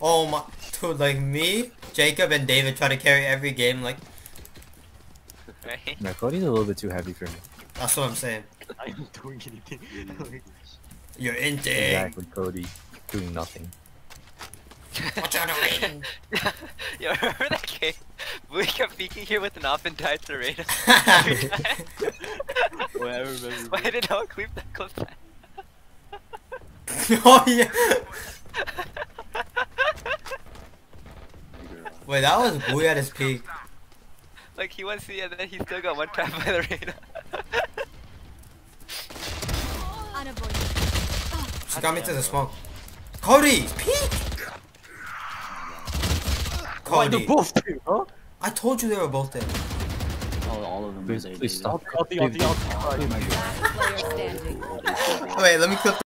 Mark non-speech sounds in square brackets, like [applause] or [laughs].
Oh my, [laughs] dude, like me, Jacob, and David try to carry every game. Like Right? No, Kodi's a little bit too heavy for me. that's what I'm saying. I'm doing anything. You're in Exactly, Kodi. Doing nothing. What you doing? [laughs] Yo, remember that game? We kept peeking here with an off and died to Reyna. [laughs] Wait, I remember. Why did no one clip that clip that? oh yeah. Wait, that was Booey at his [laughs] peak. Like he went C and then he still got one tap by the Reyna. Unavoidable. She got me to the smoke. Kodi, peek. Why Kodi, they're both there, huh? I told you they were both there. Oh, all of them Please, was A, please David. stop. Oh. Wait, let me clip